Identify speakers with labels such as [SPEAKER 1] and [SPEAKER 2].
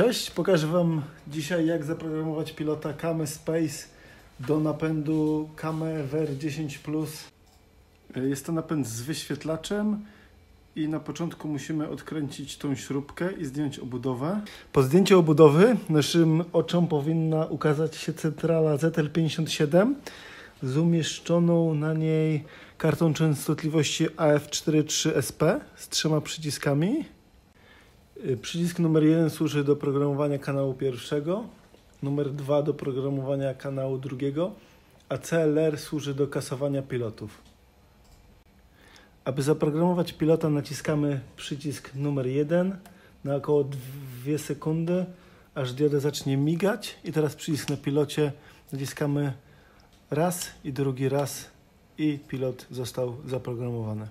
[SPEAKER 1] Cześć, pokażę Wam dzisiaj jak zaprogramować pilota Kame Space do napędu Kame VR 10 Plus. Jest to napęd z wyświetlaczem i na początku musimy odkręcić tą śrubkę i zdjąć obudowę. Po zdjęciu obudowy naszym oczom powinna ukazać się centrala ZL57 z umieszczoną na niej kartą częstotliwości AF43SP z trzema przyciskami. Y, przycisk numer jeden służy do programowania kanału pierwszego, numer dwa do programowania kanału drugiego, a CLR służy do kasowania pilotów. Aby zaprogramować pilota naciskamy przycisk numer jeden na około 2 sekundy, aż dioda zacznie migać i teraz przycisk na pilocie naciskamy raz i drugi raz i pilot został zaprogramowany.